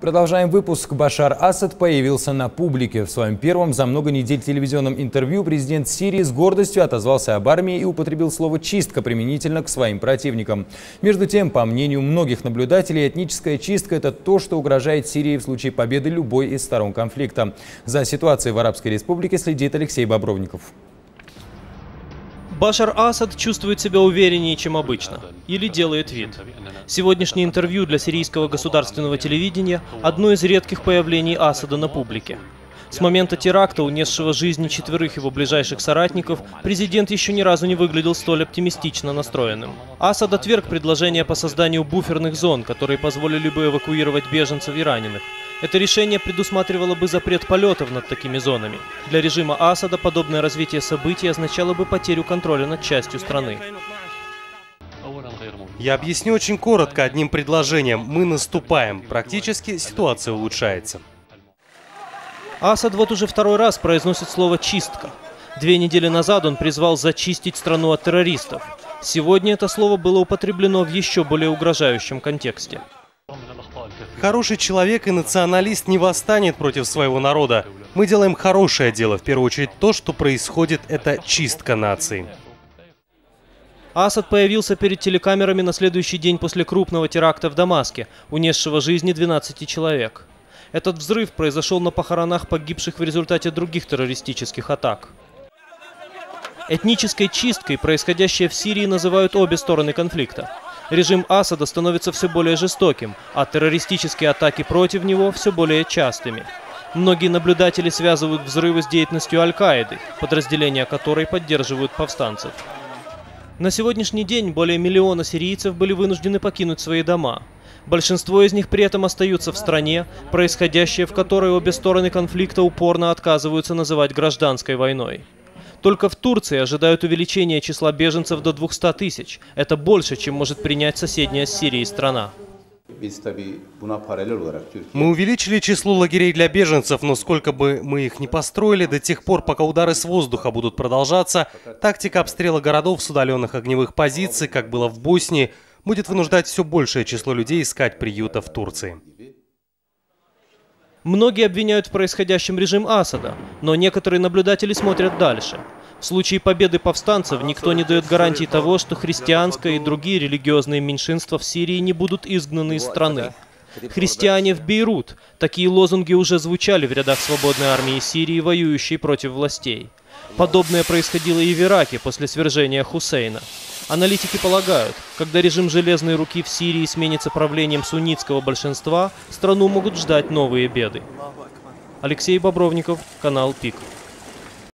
Продолжаем выпуск. Башар Асад появился на публике. В своем первом за много недель телевизионном интервью президент Сирии с гордостью отозвался об армии и употребил слово «чистка» применительно к своим противникам. Между тем, по мнению многих наблюдателей, этническая чистка – это то, что угрожает Сирии в случае победы любой из сторон конфликта. За ситуацией в Арабской Республике следит Алексей Бобровников. Башар Асад чувствует себя увереннее, чем обычно. Или делает вид. Сегодняшнее интервью для сирийского государственного телевидения – одно из редких появлений Асада на публике. С момента теракта, унесшего жизни четверых его ближайших соратников, президент еще ни разу не выглядел столь оптимистично настроенным. Асад отверг предложение по созданию буферных зон, которые позволили бы эвакуировать беженцев и раненых. Это решение предусматривало бы запрет полетов над такими зонами. Для режима Асада подобное развитие событий означало бы потерю контроля над частью страны. Я объясню очень коротко одним предложением. Мы наступаем. Практически ситуация улучшается. Асад вот уже второй раз произносит слово «чистка». Две недели назад он призвал зачистить страну от террористов. Сегодня это слово было употреблено в еще более угрожающем контексте. Хороший человек и националист не восстанет против своего народа. Мы делаем хорошее дело. В первую очередь то, что происходит, это чистка нации. Асад появился перед телекамерами на следующий день после крупного теракта в Дамаске, унесшего жизни 12 человек. Этот взрыв произошел на похоронах погибших в результате других террористических атак. Этнической чисткой, происходящей в Сирии, называют обе стороны конфликта. Режим Асада становится все более жестоким, а террористические атаки против него все более частыми. Многие наблюдатели связывают взрывы с деятельностью Аль-Каиды, подразделения которой поддерживают повстанцев. На сегодняшний день более миллиона сирийцев были вынуждены покинуть свои дома. Большинство из них при этом остаются в стране, происходящее в которой обе стороны конфликта упорно отказываются называть гражданской войной. Только в Турции ожидают увеличения числа беженцев до 200 тысяч. Это больше, чем может принять соседняя с Сирией страна. Мы увеличили число лагерей для беженцев, но сколько бы мы их ни построили, до тех пор, пока удары с воздуха будут продолжаться, тактика обстрела городов с удаленных огневых позиций, как было в Боснии, будет вынуждать все большее число людей искать приюта в Турции. Многие обвиняют в происходящем режим Асада, но некоторые наблюдатели смотрят дальше. В случае победы повстанцев никто не дает гарантии того, что христианское и другие религиозные меньшинства в Сирии не будут изгнаны из страны. «Христиане в Бейрут» – такие лозунги уже звучали в рядах свободной армии Сирии, воюющей против властей. Подобное происходило и в Ираке после свержения Хусейна. Аналитики полагают, когда режим железной руки в Сирии сменится правлением суннитского большинства, страну могут ждать новые беды. Алексей Бобровников, канал ПИК.